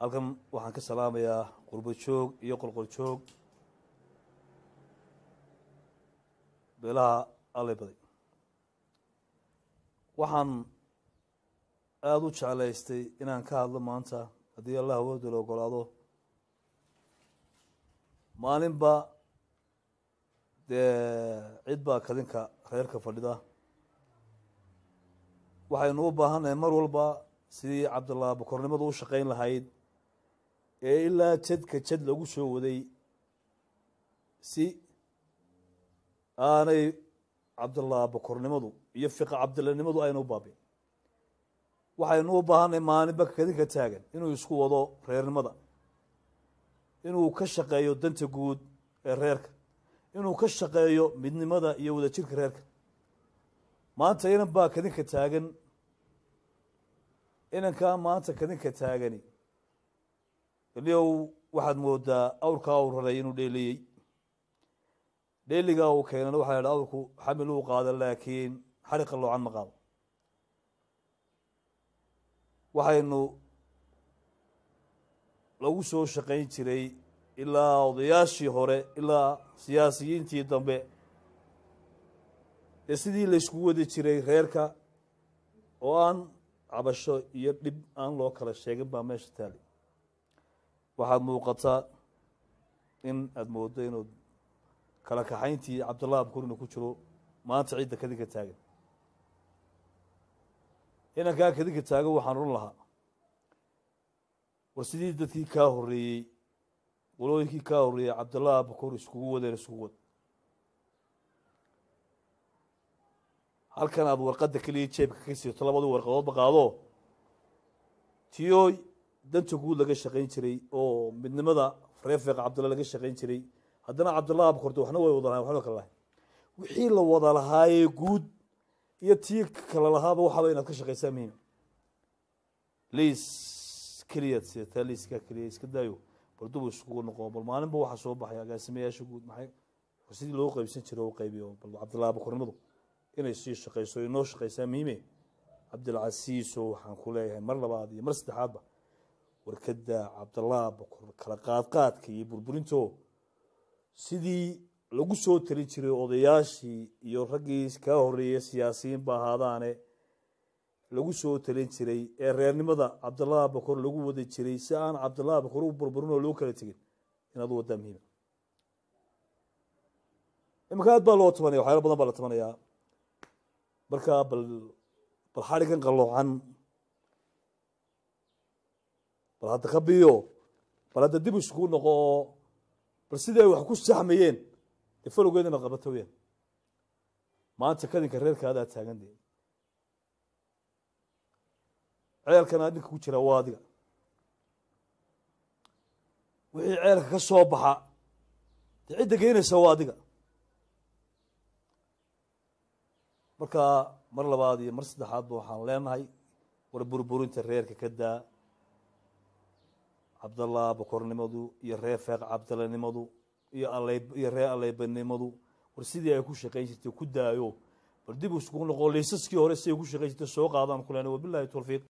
halkan waxaan ka salaamayaa qurbo joog iyo qolqol joog. Beelaha allay baday. Waxaan aada u jeclaystay inaan ka hadlo maanta haddii allah awooda la ogolaado. Maalinba dee cid baa kadinka reerka fadhida. Waxaynu u baahannahay mar walba sidii cabdillah bokornimadu u shaqayn lahayd ee ilaa jadka jad lagu soo waday si aanay cabdillah bokornimadu iyo fiqa cabdillanimadu ayna u baabin. Waxaynu u baahannahay maalinba kadinka taagan inuu isku wado reernimada inuu ka shaqeeyo danta guud ee reerka inuu ka shaqeeyo midnimada iyo wadajirka reerka. Maanta inan baa kadinka taagan inankaa maanta kadinka taagani iliow waxaad moodaa awrkaa uu raray inuu dheeliyey. Dheeligaa uu keenana waxaa idha awrku xamil uu qaada laakiin xariqa loocan ma qaado. Waxaynu lagu soo shaqayn jiray ilaa odayaashii hore ilaa siyaasiyiintii dambe ee sidii laysku wadi jiray reerka oo aan cabasho iyo dhib aan loo kala sheegin baa meesha taali waxaad muuqataa in aada moodo inuu kala kaxayntii cabdillah abkurina ku jiro maanta cidda kadinka taagan. Inankaa kadinka taagan waxaan run lahaa. War sidii dadkii kaa horreeyey walooyinkii kaa horreeyey cabdillah abukur iskugu wadeen iskugu wad. Halkan aada warqadda keliya jeebka ka siito labadii warqadoodba qaado. Tiyooy danta guud laga shaqayn jiray oo midnimada reefeeq cabdilla laga shaqayn jiray. Haddana cabdillah abukurta waxna way wada lahayn waxna kala wixii la wada lahaayee guud iyo tii kala lahaaba waxaaba inaad ka shaqaysaa muhiima liis keliyaad sidataa liiskaa keliya iska daayo. Bal dubu iskugu noqo bal maalinba waxaa soo baxay agaasimayaasha guud maxay? Sidii loo qeybsan jiray oo qaybiyo bal cabdillah abukurnimadu inay sii shaqayso inoo shaqaysaa muhiime cabdilcasiiso waxaan ku leeyahay mar labaad iyo mar saddexaadba warkada cabdillah abukur kala qaadqaadka iyo burburinto sidii lagu soo tarin jiray odayaashii iyo raggii kaa horeeyey siyaasiyiin ba ahaadaane lagu soo talin jiray ee reernimada cabdillah abukor lagu wada jiray si aan cabdillah abukor u burburin oo loo kala tegin inaad u wadaa muhiima iminka aad baa loo tabanaya waxyaala badan baa la tabanayaa. Markaa bal bal xadhigan qalloocan bal hadda ka biyo bal hadda dib iskugu noqo. Oo bal sidii ay wax ku saxmayeen? Dee falowgeed inaad qabato weyaan maanta kadinka reerkaadaa taagan dee. Ceelkana ninka ku jira waa adiga. Wixii ceelka ka soo baxa dee cidda geynaysa waa adiga. Marka mar labaad iyo mar saddexaadba waxaan leenahay. War burburinta reerka ka daa cabdallah bokornimadu iyo reer feeq cabdalanimadu iyo iyo reer aleybanimadu war sidii ay ku shaqayn jirtay ku daayo. Bal dib iskugu noqo laysaskii hore siday ku shaqayn jirtay soo qaadaan kulen wabilahi tawfiiq